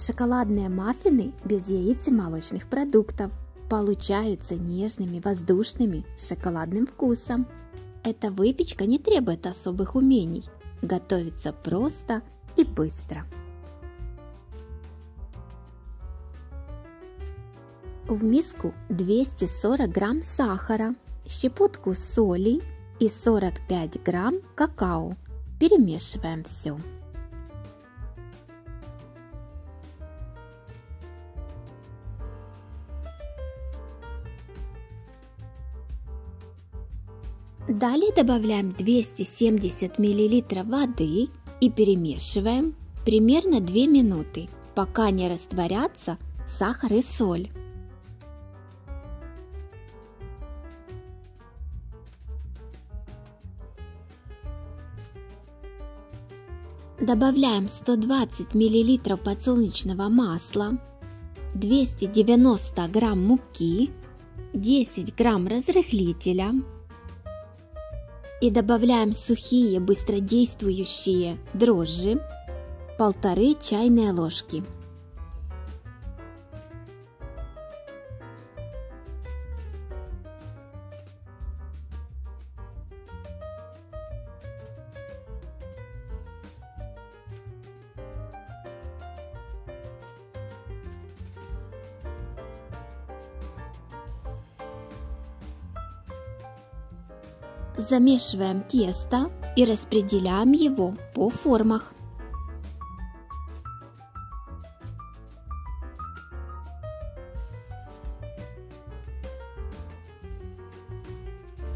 Шоколадные маффины без яиц и молочных продуктов получаются нежными, воздушными, с шоколадным вкусом. Эта выпечка не требует особых умений. Готовится просто и быстро. В миску 240 грамм сахара, щепотку соли и 45 грамм какао. Перемешиваем все. Далее добавляем 270 мл воды и перемешиваем примерно 2 минуты, пока не растворятся сахар и соль. Добавляем 120 мл подсолнечного масла, 290 грамм муки, 10 грамм разрыхлителя, и добавляем сухие быстродействующие дрожжи, полторы чайные ложки. Замешиваем тесто и распределяем его по формах.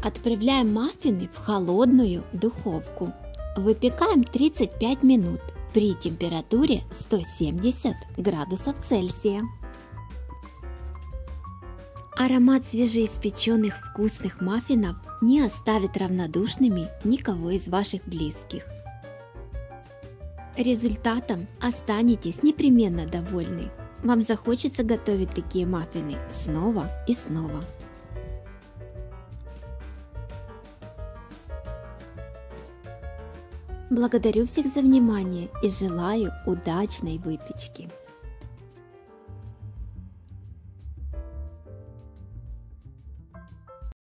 Отправляем маффины в холодную духовку. Выпекаем 35 минут при температуре 170 градусов Цельсия. Аромат свежеиспеченных вкусных маффинов не оставит равнодушными никого из ваших близких. Результатом останетесь непременно довольны. Вам захочется готовить такие маффины снова и снова. Благодарю всех за внимание и желаю удачной выпечки!